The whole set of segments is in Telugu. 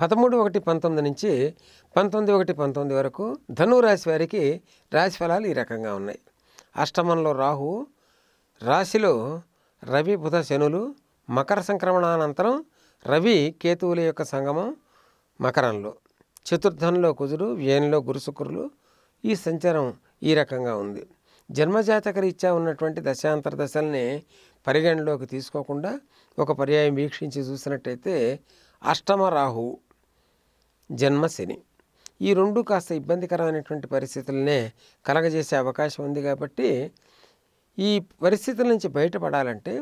పదమూడు ఒకటి పంతొమ్మిది నుంచి పంతొమ్మిది ఒకటి పంతొమ్మిది వరకు ధను రాశి వారికి రాశి ఫలాలు ఈ రకంగా ఉన్నాయి. అష్టమంలో రాహు రాశిలో రవి బుధ శనులు మకర సంక్రమణానంతరం రవి కేతువుల యొక్క సంగమం మకరంలో. చతుర్థంలో కుజుడు వ్యయంలో గురుశుక్రులు ఈ సంచారం ఈ రకంగా ఉంది. జన్మజాతక రీత్యా ఉన్నటువంటి దశాంతర దశల్ని పరిగణలోకి తీసుకోకుండా ఒక పర్యాయం వీక్షించి చూసినట్టయితే అష్టమ రాహు జన్మ శని. ఈ రెండు కాస్త ఇబ్బందికరమైనటువంటి పరిస్థితులనే కలగజేసే అవకాశం ఉంది కాబట్టి ఈ పరిస్థితుల నుంచి బయటపడాలంటే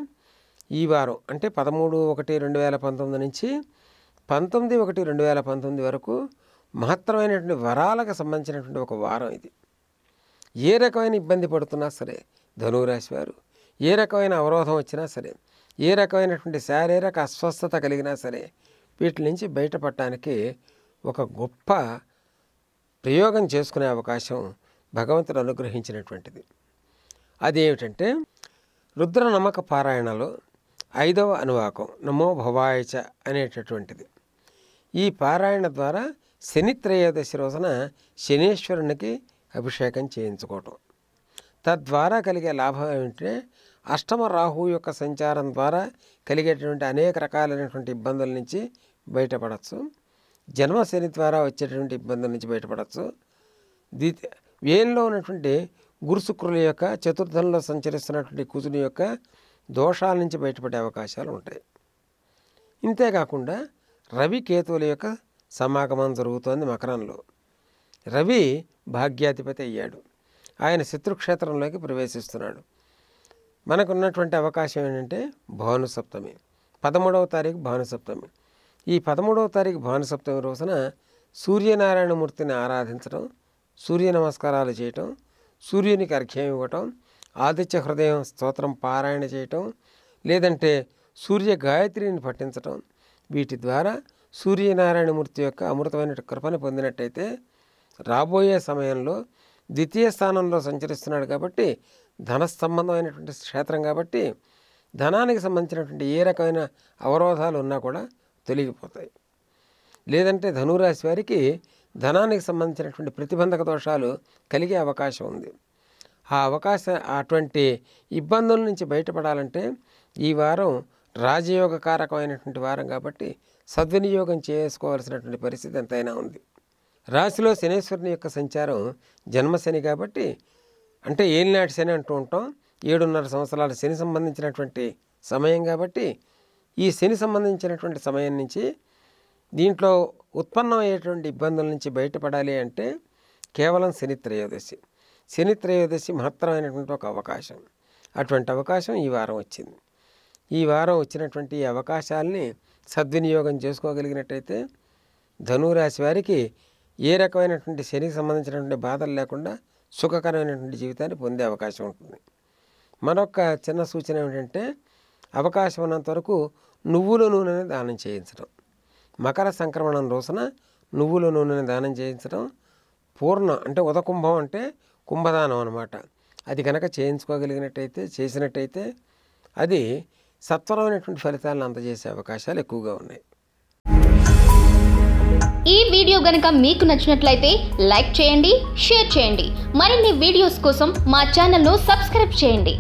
ఈ వారం అంటే పదమూడు ఒకటి రెండు వేల పంతొమ్మిది నుంచి పంతొమ్మిది ఒకటి రెండు వేల పంతొమ్మిది వరకు మహత్తరమైనటువంటి వరాలకు సంబంధించినటువంటి ఒక వారం ఇది. ఏ రకమైన ఇబ్బంది పడుతున్నా సరే ధనురాశి వారు ఏ రకమైన అవరోధం వచ్చినా సరే ఏ రకమైనటువంటి శారీరక అస్వస్థత కలిగినా సరే వీటి నుంచి బయటపడటానికి ఒక గొప్ప ప్రయోగం చేసుకునే అవకాశం భగవంతుడు అనుగ్రహించినటువంటిది. అదేమిటంటే రుద్ర నమ్మక పారాయణలో ఐదవ అనువాకం నమో భవాయచ అనేటటువంటిది. ఈ పారాయణ ద్వారా శని త్రయోదశి రోజున శనీశ్వరునికి అభిషేకం చేయించుకోవటం. తద్వారా కలిగే లాభం ఏమిటంటే అష్టమ రాహు యొక్క సంచారం ద్వారా కలిగేటువంటి అనేక రకాలైనటువంటి ఇబ్బందుల నుంచి బయటపడవచ్చు జన్మ శని ద్వారా వచ్చేటువంటి ఇబ్బందుల నుంచి బయటపడవచ్చు ద్వితీయ వ్యయంలో ఉన్నటువంటి గురుశుక్రుల యొక్క చతుర్థంలో సంచరిస్తున్నటువంటి కుజుని యొక్క దోషాల నుంచి బయటపడే అవకాశాలు ఉంటాయి. ఇంతేకాకుండా రవి కేతువుల యొక్క సమాగమం జరుగుతోంది మకరంలో. రవి భాగ్యాధిపతి అయ్యాడు. ఆయన శత్రుక్షేత్రంలోకి ప్రవేశిస్తున్నాడు. మనకున్నటువంటి అవకాశం ఏంటంటే భానుసప్తమి. పదమూడవ తారీఖు భానుసప్తమి. ఈ పదమూడవ తారీఖు భానుసప్తమి రోజున సూర్యనారాయణమూర్తిని ఆరాధించడం సూర్య నమస్కారాలు చేయటం సూర్యునికి అర్ఘ్యం ఇవ్వటం ఆదిత్య హృదయం స్తోత్రం పారాయణ చేయటం లేదంటే సూర్య గాయత్రిని పఠించటం వీటి ద్వారా సూర్యనారాయణమూర్తి యొక్క అమృతమైన కృపను పొందినట్టయితే రాబోయే సమయంలో ద్వితీయ స్థానంలో సంచరిస్తున్నాడు కాబట్టి ధన సంబంధమైనటువంటి క్షేత్రం కాబట్టి ధనానికి సంబంధించినటువంటి ఏ రకమైన అవరోధాలు ఉన్నా కూడా తొలగిపోతాయి. లేదంటే ధనురాశి వారికి ధనానికి సంబంధించినటువంటి ప్రతిబంధక దోషాలు కలిగే అవకాశం ఉంది. ఆ అవకాశం అటువంటి ఇబ్బందుల నుంచి బయటపడాలంటే ఈ వారం రాజయోగకారకమైనటువంటి వారం కాబట్టి సద్వినియోగం చేసుకోవాల్సినటువంటి పరిస్థితి ఎంతైనా ఉంది. రాశిలో శనేశ్వరుని యొక్క సంచారం జన్మశని కాబట్టి అంటే ఏలినాటి శని అంటూ ఉంటాం. ఏడున్నర సంవత్సరాల శని సంబంధించినటువంటి సమయం కాబట్టి ఈ శని సంబంధించినటువంటి సమయం నుంచి దీంట్లో ఉత్పన్నమయ్యేటువంటి ఇబ్బందుల నుంచి బయటపడాలి అంటే కేవలం శని త్రయోదశి. శని త్రయోదశి మహత్తరమైనటువంటి ఒక అవకాశం. అటువంటి అవకాశం ఈ వారం వచ్చింది. ఈ వారం వచ్చినటువంటి ఈ అవకాశాలని సద్వినియోగం చేసుకోగలిగినట్టయితే ధనురాశి వారికి ఏ రకమైనటువంటి శనికి సంబంధించినటువంటి బాధలు లేకుండా సుఖకరమైనటువంటి జీవితాన్ని పొందే అవకాశం ఉంటుంది. మరొక చిన్న సూచన ఏమిటంటే అవకాశం ఉన్నంత వరకు నువ్వుల నూనెని దానం చేయించడం. మకర సంక్రమణం రోజున నువ్వుల నూనెని దానం చేయించడం పూర్ణ అంటే ఉదకుంభం అంటే కుంభదానం అనమాట అది కనుక చేయించుకోగలిగినట్టయితే చేసినట్టయితే అది సత్వరమైనటువంటి ఫలితాలను అందజేసే అవకాశాలు ఎక్కువగా ఉన్నాయి. ఈ వీడియో గనక మీకు నచ్చినట్లయితే లైక్ చేయండి షేర్ చేయండి. మరిన్ని వీడియోస్ కోసం మా ఛానల్ను సబ్స్క్రైబ్ చేయండి.